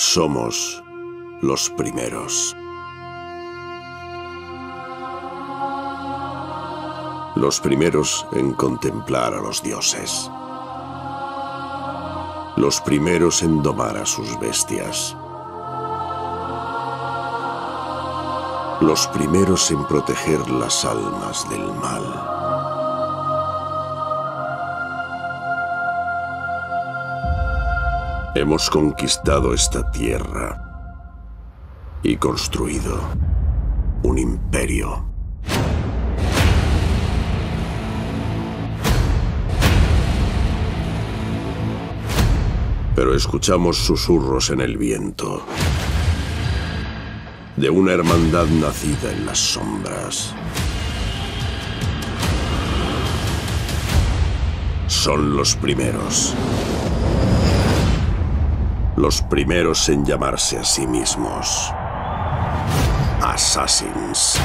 Somos los primeros. Los primeros en contemplar a los dioses. Los primeros en domar a sus bestias. Los primeros en proteger las almas del mal. Hemos conquistado esta tierra y construido un imperio. Pero escuchamos susurros en el viento de una hermandad nacida en las sombras. Son los primeros los primeros en llamarse a sí mismos Assassins.